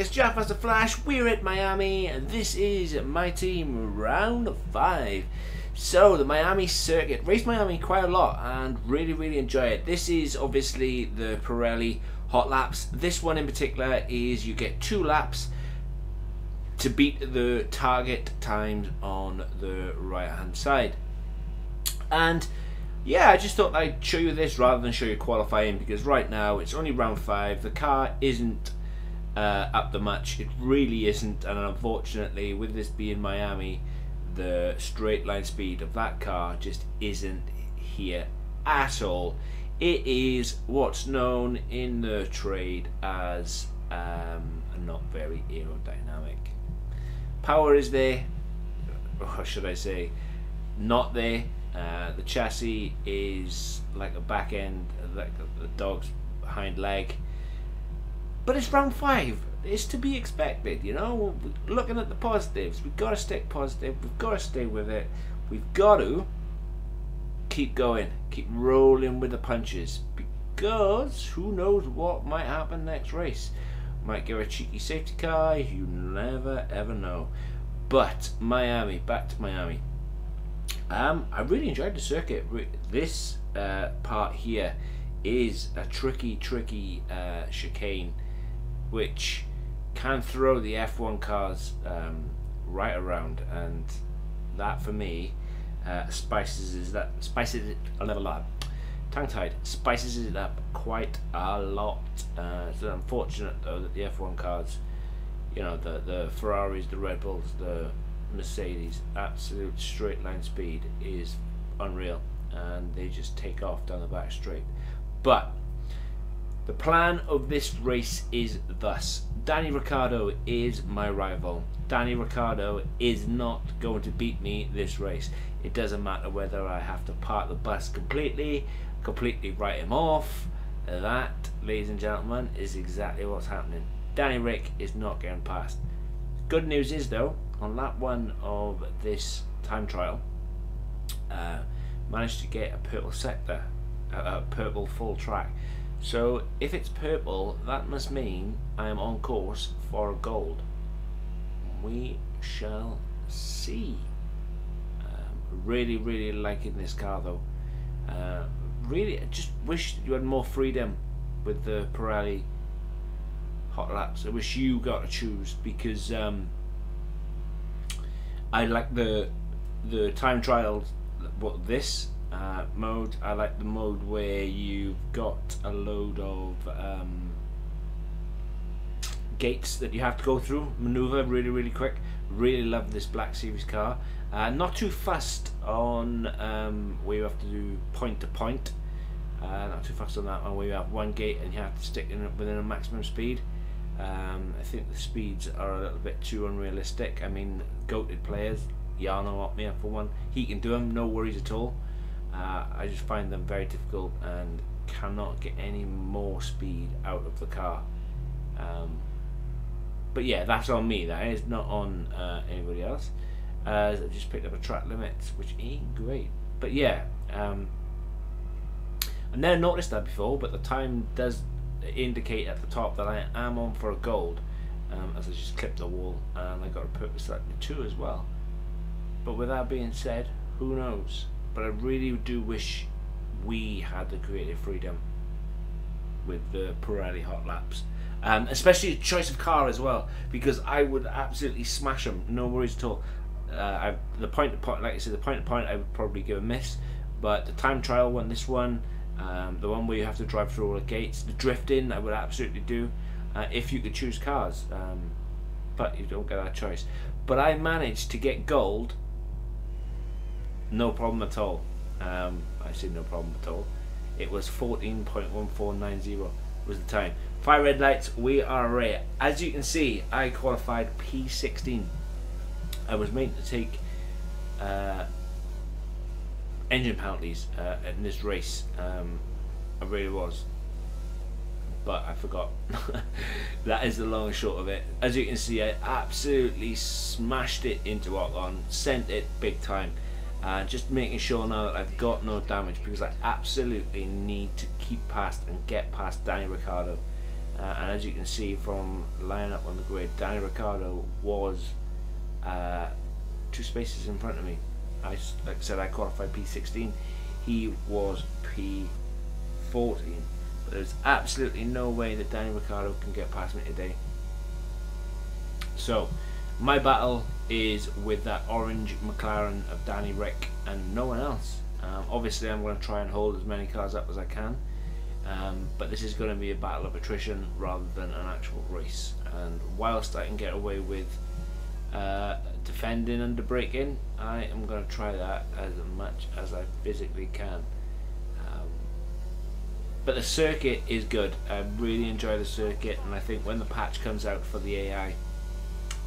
It's Jack the Flash. We're at Miami and this is my team round five. So the Miami circuit, race Miami quite a lot and really really enjoy it. This is obviously the Pirelli hot laps. This one in particular is you get two laps to beat the target times on the right hand side. And yeah, I just thought I'd show you this rather than show you qualifying because right now it's only round five. The car isn't uh, up the match. It really isn't, and unfortunately, with this being Miami, the straight line speed of that car just isn't here at all. It is what's known in the trade as um, not very aerodynamic. Power is there, or should I say, not there uh, the chassis is like a back end, like a dog's hind leg. But it's round five. It's to be expected, you know. Looking at the positives, we've got to stick positive. We've got to stay with it. We've got to keep going, keep rolling with the punches, because who knows what might happen next race. Might get a cheeky safety car. You never ever know. But Miami, back to Miami. Um, I really enjoyed the circuit. This uh, part here is a tricky, tricky uh, chicane, which can throw the F1 cars um, right around, and that for me uh, spices is that spices it a level up. Tongue tied spices it up quite a lot. Uh, it's unfortunate though that the F1 cars, you know, the the Ferraris, the Red Bulls, the Mercedes absolute straight line speed is unreal and they just take off down the back straight but the plan of this race is thus. Danny Ricciardo is my rival. Danny Ricciardo is not going to beat me this race. It doesn't matter whether I have to park the bus completely completely write him off. That ladies and gentlemen is exactly what's happening. Danny Rick is not getting past. Good news is though on lap one of this time trial, uh, managed to get a purple sector, a, a purple full track. So if it's purple, that must mean I am on course for gold. We shall see. Um, really, really liking this car though. Uh, really, I just wish you had more freedom with the Pirelli hot laps. I wish you got to choose because um, I like the the time trials. What this uh, mode? I like the mode where you've got a load of um, gates that you have to go through, maneuver really really quick. Really love this Black Series car. Uh, not too fast on um, where you have to do point to point. Uh, not too fast on that one where you have one gate and you have to stick in within a maximum speed. Um, I think the speeds are a little bit too unrealistic. I mean, goated players, Yano up me for one, he can do them, no worries at all. Uh, I just find them very difficult and cannot get any more speed out of the car. Um, but yeah, that's on me. That is not on uh, anybody else. Uh, I just picked up a track limit, which ain't great. But yeah, um, I never noticed that before. But the time does indicate at the top that I am on for a gold um, as I just clipped the wall and I got a purple sector two as well but with that being said who knows but I really do wish we had the creative freedom with the Pirelli hot laps. Um, especially the choice of car as well because I would absolutely smash them no worries at all. Uh, I, the point to point like I said the point to point I would probably give a miss but the time trial one this one um, the one where you have to drive through all the gates, the drifting, I would absolutely do uh, if you could choose cars, um, but you don't get that choice. But I managed to get gold, no problem at all. Um, I say no problem at all. It was 14.1490 was the time. Fire red lights, we are rare. As you can see, I qualified P16. I was meant to take uh, engine penalties uh, in this race. Um, I really was, but I forgot. that is the long and short of it. As you can see, I absolutely smashed it into Ocon, sent it big time. Uh, just making sure now that I've got no damage because I absolutely need to keep past and get past Danny Ricciardo. Uh, and as you can see from lining up on the grid, Danny Ricciardo was uh, two spaces in front of me. I, like I said, I qualified P16. He was P14. But there's absolutely no way that Danny Ricciardo can get past me today. So, my battle is with that orange McLaren of Danny Rick and no one else. Um, obviously, I'm going to try and hold as many cars up as I can. Um, but this is going to be a battle of attrition rather than an actual race. And whilst I can get away with uh, defending under braking, I am going to try that as much as I physically can. Um, but the circuit is good. I really enjoy the circuit, and I think when the patch comes out for the AI,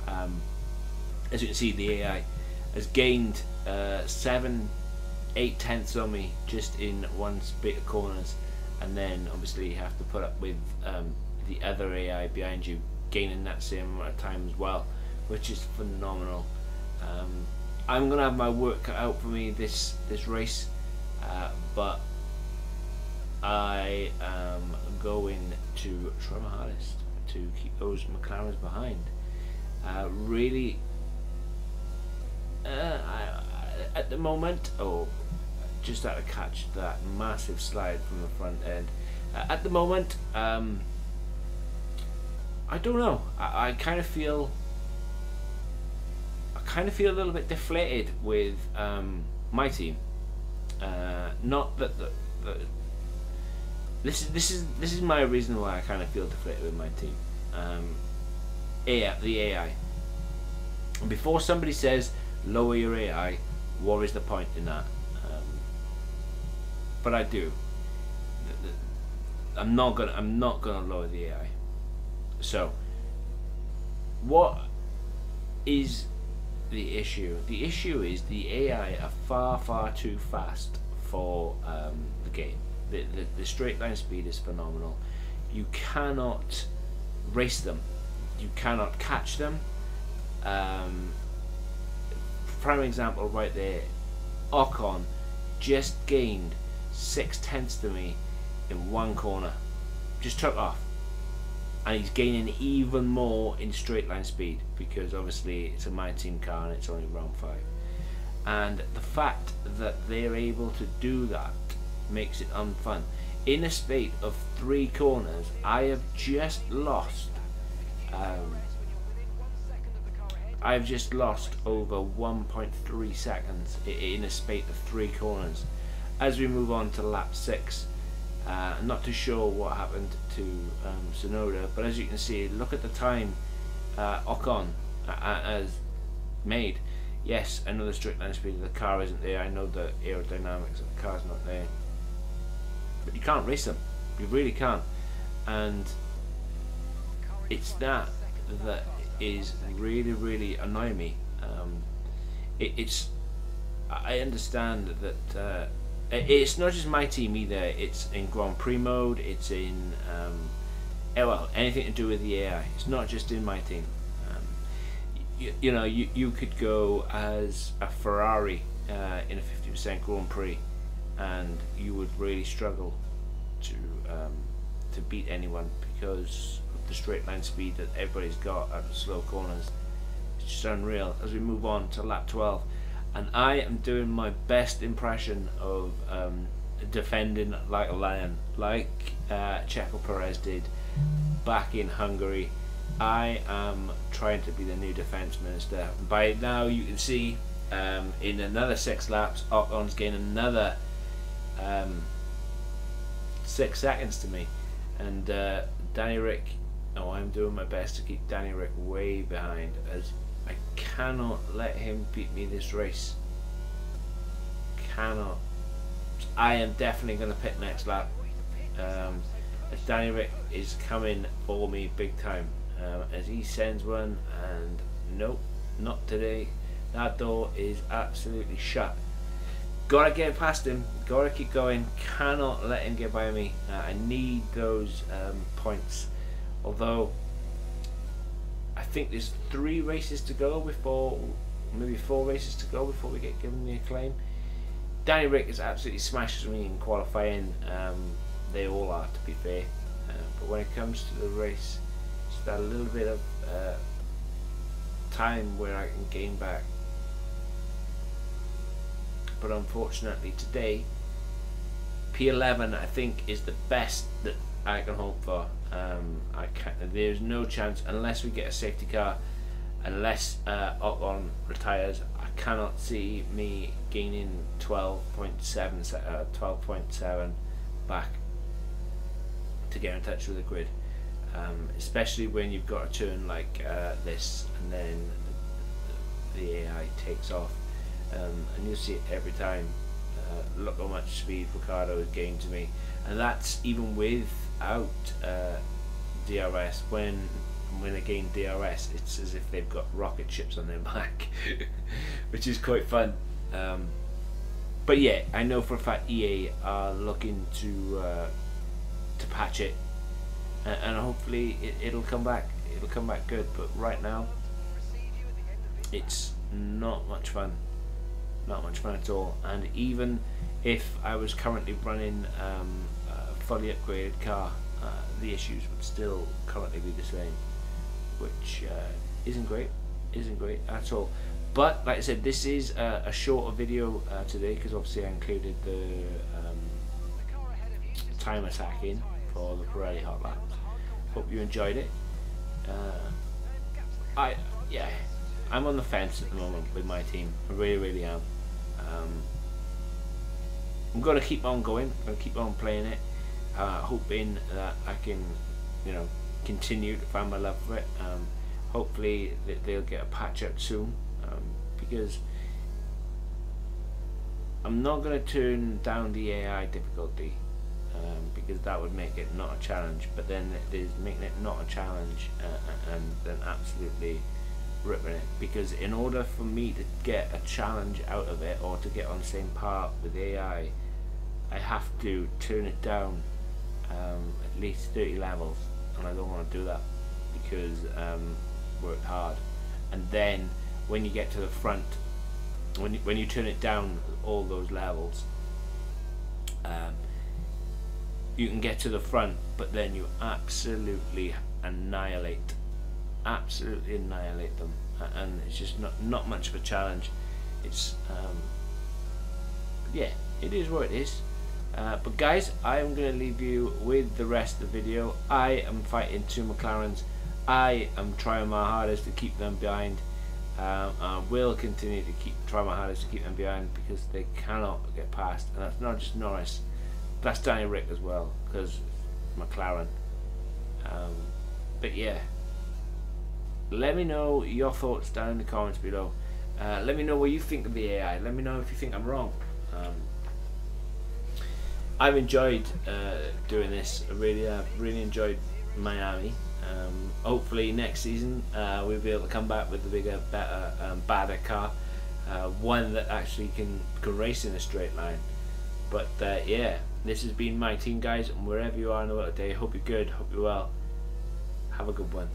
um, as you can see, the AI has gained uh, seven, eight tenths on me just in one bit of corners. And then obviously you have to put up with um, the other AI behind you gaining that same amount of time as well which is phenomenal. Um, I'm gonna have my work cut out for me this this race uh, but I am going to try my hardest to keep those McLarens behind uh, really uh, at the moment oh just had to catch that massive slide from the front end. Uh, at the moment, um, I don't know. I, I kind of feel, I kind of feel a little bit deflated with um, my team. Uh, not that the, the, this is this is this is my reason why I kind of feel deflated with my team. Um, AI, the AI. before somebody says lower your AI, what is the point in that? but I do. I'm not gonna. I'm not gonna lower the AI. So, what is the issue? The issue is the AI are far, far too fast for um, the game. The, the, the straight line speed is phenomenal. You cannot race them. You cannot catch them. Um, prime example right there. Ocon just gained six tenths to me in one corner. Just took off. And he's gaining even more in straight line speed because obviously it's a my team car and it's only round five. And the fact that they're able to do that makes it unfun. In a spate of three corners, I have just lost. Um, I've just lost over 1.3 seconds in a spate of three corners. As we move on to lap 6 uh, not too sure what happened to um, Tsunoda but as you can see look at the time uh, Ocon uh, uh has made. Yes I know the straight line speed the car isn't there. I know the aerodynamics of the car's not there. But you can't race them. You really can't. And it's that that is really really annoying me um, it, it's I understand that uh, it's not just my team either. It's in Grand Prix mode. It's in um, eh, well anything to do with the AI. It's not just in my team. Um, you, you, know, you you could go as a Ferrari uh, in a 50% Grand Prix, and you would really struggle to um, to beat anyone because the straight line speed that everybody's got at the slow corners. It's just unreal. As we move on to lap 12 and I am doing my best impression of um, defending like a lion, like uh, Checo Perez did back in Hungary. I am trying to be the new defence minister. By now, you can see um, in another six laps, Ocon's gained another um, six seconds to me, and uh, Danny Rick. Oh, I'm doing my best to keep Danny Rick way behind as I cannot let him beat me this race. Cannot. I am definitely going to pick next lap. Um, as Danny Rick is coming for me big time. Um, as he sends one and nope, not today. That door is absolutely shut. Gotta get past him. Gotta keep going. Cannot let him get by me. Uh, I need those um, points. Although I think there's three races to go before, maybe four races to go before we get given the acclaim. Danny Rick has absolutely smashed me in qualifying. Um, they all are, to be fair. Uh, but when it comes to the race, it's that little bit of uh, time where I can gain back. But unfortunately today, P11 I think is the best that I can hope for. Um, I there's no chance unless we get a safety car, unless uh, Ocon retires. I cannot see me gaining 12.7 uh, 12.7 back to get in touch with the grid. Um, especially when you've got a turn like uh, this and then the AI takes off um, and you'll see it every time uh, look how much speed Ricciardo has gained to me and that's even without uh, DRS when when they gain DRS it's as if they've got rocket ships on their back which is quite fun um, but yeah I know for a fact EA are looking to uh, to patch it and, and hopefully it, it'll come back. It'll come back good. But right now, it's not much fun. Not much fun at all. And even if I was currently running um, a fully upgraded car, uh, the issues would still currently be the same, which uh, isn't great. Isn't great at all. But like I said, this is a, a shorter video uh, today because obviously I included the um, time attack in for the Pirelli Hot lap. Hope you enjoyed it. Uh, I yeah, I'm on the fence at the moment with my team. I really, really am. Um, I'm gonna keep on going. I'm gonna keep on playing it, uh, hoping that I can, you know, continue to find my love for it. Um, hopefully that they'll get a patch out soon, um, because I'm not gonna turn down the AI difficulty um, because that would make it not a challenge. But then it is making it not a challenge uh, and then absolutely ripping it. Because in order for me to get a challenge out of it or to get on the same part with AI, I have to turn it down um, at least 30 levels, and I don't want to do that because um, worked hard. And then when you get to the front, when you, when you turn it down all those levels, um, you can get to the front, but then you absolutely annihilate, absolutely annihilate them, and it's just not not much of a challenge. It's um, yeah, it is what it is. Uh, but guys, I am going to leave you with the rest of the video. I am fighting two McLarens. I am trying my hardest to keep them behind. Uh, I will continue to keep try my hardest to keep them behind because they cannot get past, and that's not just Norris that's Danny Ric as well because McLaren. Um, but yeah, let me know your thoughts down in the comments below. Uh, let me know what you think of the AI. Let me know if you think I'm wrong. Um, I've enjoyed uh, doing this. I really have really enjoyed Miami. Um, hopefully next season uh, we'll be able to come back with a bigger, better, um, badder car. Uh, one that actually can, can race in a straight line. But uh, yeah, this has been my team, guys, and wherever you are in the world today, hope you're good, hope you're well. Have a good one.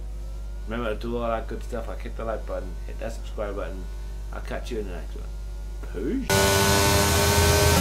Remember to do all that good stuff. I like, hit the like button, hit that subscribe button. I'll catch you in the next one. Peace.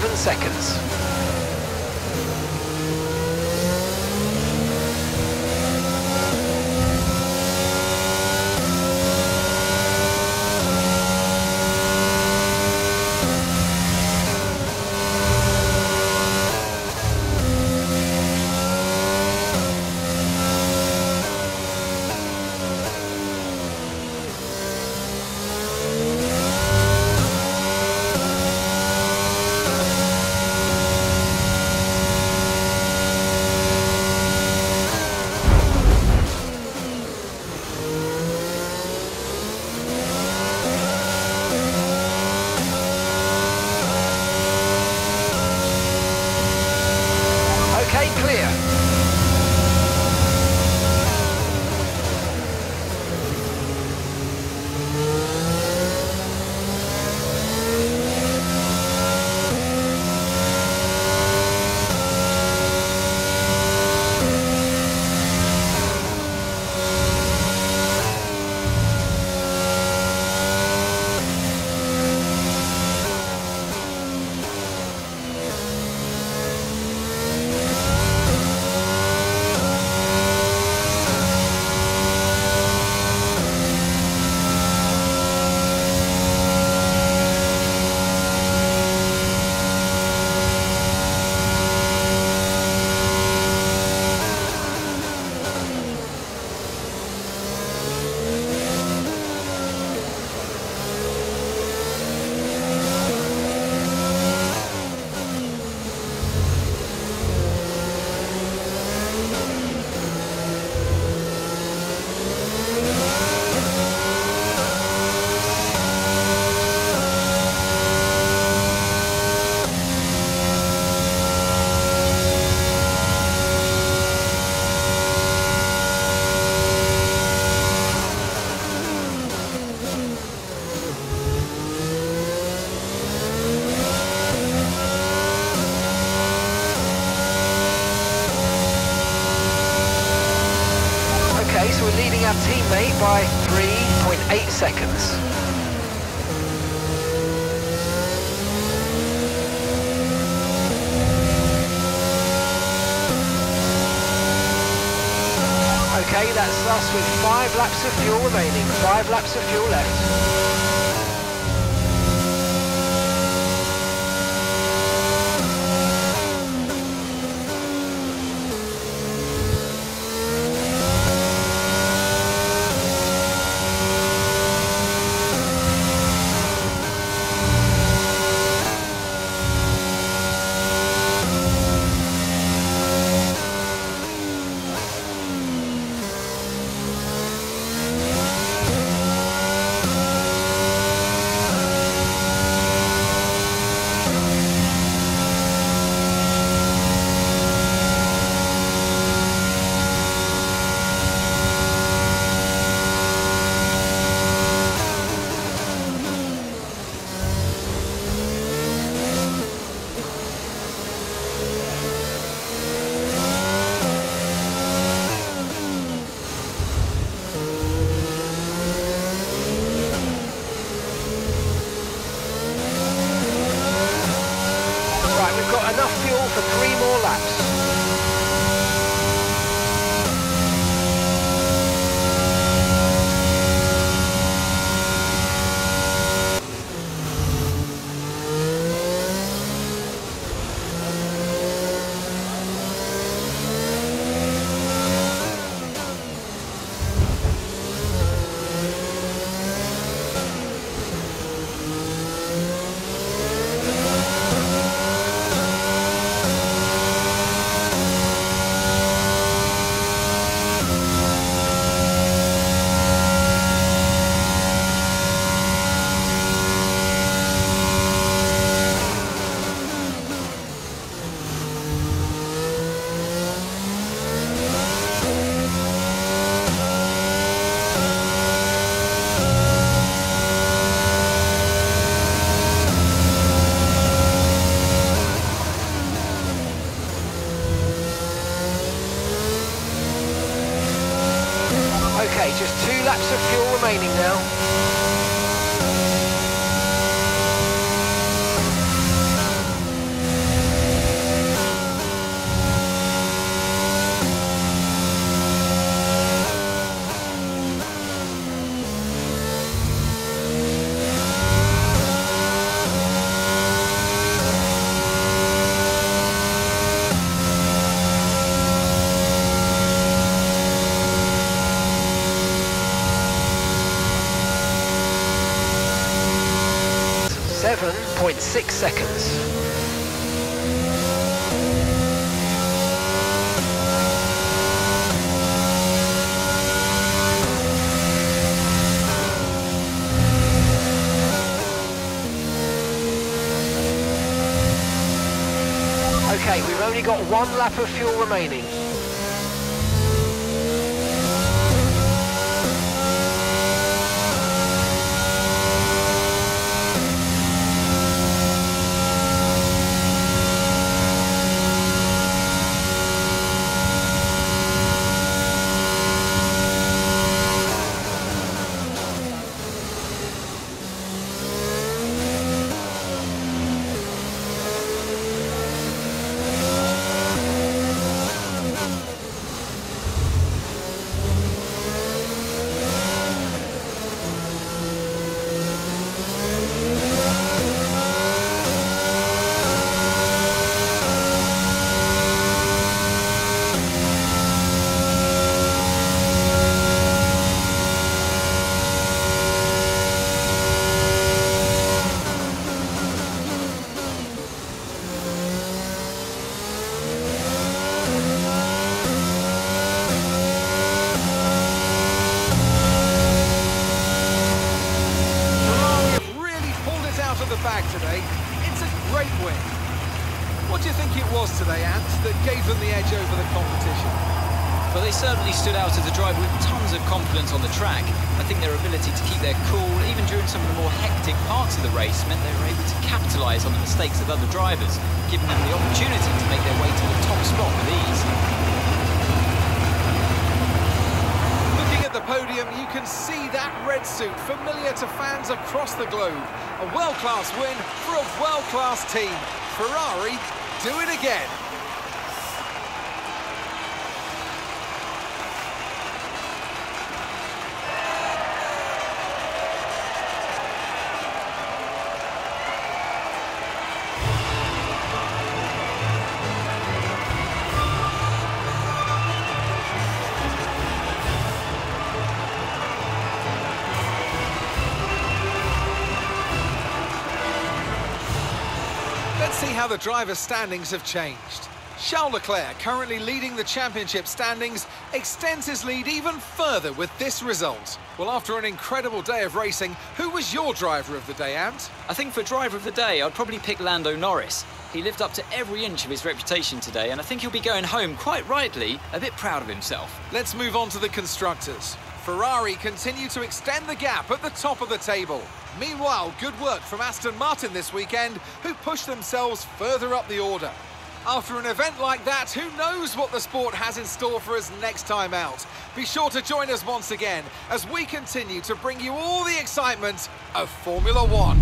Seven seconds. That's us with five laps of fuel remaining, five laps of fuel left. 1.6 seconds. Okay, we've only got one lap of fuel remaining. bag today. It's a great win. What do you think it was today, Ant, that gave them the edge over the competition? Well, they certainly stood out as a driver with tons of confidence on the track. I think their ability to keep their cool, even during some of the more hectic parts of the race, meant they were able to capitalise on the mistakes of other drivers, giving them the opportunity to make their way to the top spot with ease. Looking you can see that red suit familiar to fans across the globe. A world-class win for a world-class team. Ferrari do it again. The driver's standings have changed. Charles Leclerc, currently leading the championship standings, extends his lead even further with this result. Well, after an incredible day of racing, who was your driver of the day, Ant? I think for driver of the day, I'd probably pick Lando Norris. He lived up to every inch of his reputation today, and I think he'll be going home, quite rightly, a bit proud of himself. Let's move on to the constructors. Ferrari continue to extend the gap at the top of the table. Meanwhile, good work from Aston Martin this weekend, who pushed themselves further up the order. After an event like that, who knows what the sport has in store for us next time out. Be sure to join us once again as we continue to bring you all the excitement of Formula One.